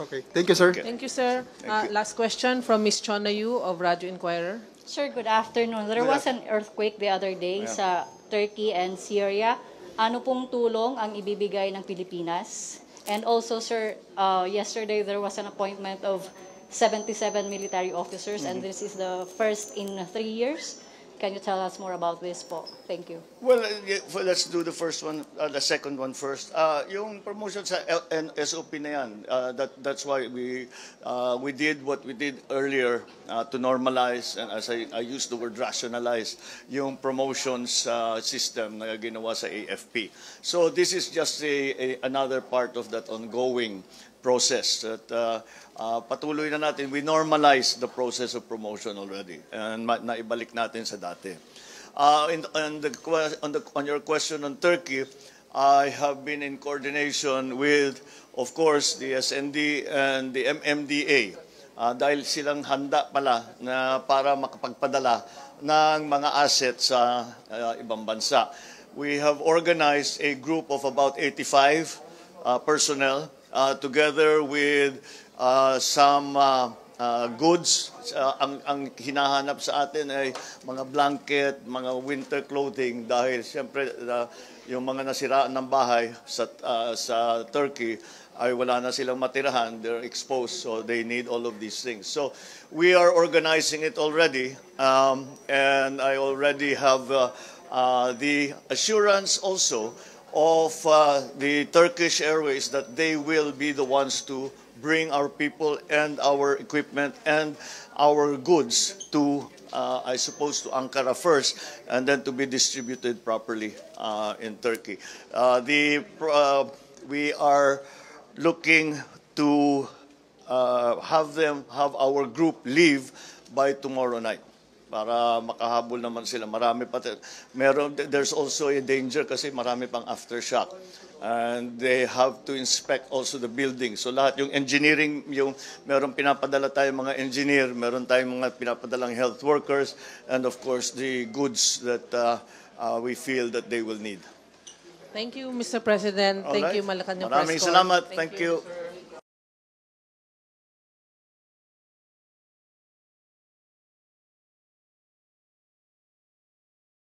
Okay. Thank you, sir. Thank you, sir. Thank Uh, you. Last question from Ms. Chona Yu of Radyo Inquirer. Sir, good afternoon. There was an earthquake the other day Yeah. sa Turkey and Syria. Ano pong tulong ang ibibigay ng Pilipinas? And also, sir, uh, yesterday there was an appointment of 77 military officers, and this is the first in three years. Can you tell us more about this po? Thank you. Well, uh, well, let's do the first one, uh, the second one first. Uh, yung promotion sa SOP na yan, uh, that, that's why we, uh, we did what we did earlier uh, to normalize, and as I, I used the word rationalize, yung promotions uh, system na ginawa sa AFP. So this is just a, a, another part of that ongoing process that uh, uh, patuloy na natin. We normalize the process of promotion already and naibalik natin sa dati. Uh, in, on, the, on, the, on your question on Turkey, I have been in coordination with, of course, the SND and the MMDA uh, dahil silang handa pala na para makapagpadala ng mga assets sa uh, ibang bansa. We have organized a group of about 85 uh, personnel uh, together with uh, some uh, uh, goods. Uh, ang, ang hinahanap sa atin ay mga blanket, mga winter clothing dahil siyempre uh, yung mga nasiraan ng bahay sa, uh, sa Turkey ay wala na silang matirahan, they're exposed, so they need all of these things. So we are organizing it already, um, and I already have uh, uh, the assurance also of uh, the Turkish Airways that they will be the ones to bring our people and our equipment and our goods to, uh, I suppose, to Ankara first, and then to be distributed properly uh, in Turkey. Uh, the uh, we are looking to uh, have them have our group leave by tomorrow night para makahabol naman sila. Marami pa. Meron, there's also a danger kasi marami pang aftershock. And they have to inspect also the building. So lahat, yung engineering, yung meron pinapadala tayong mga engineer, meron tayong mga pinapadalang health workers, and of course the goods that uh, uh, we feel that they will need. Thank you, Mr. President. Thank Alright. you, Malacanang Maraming Press Corps. salamat. Thank you.